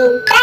Bye.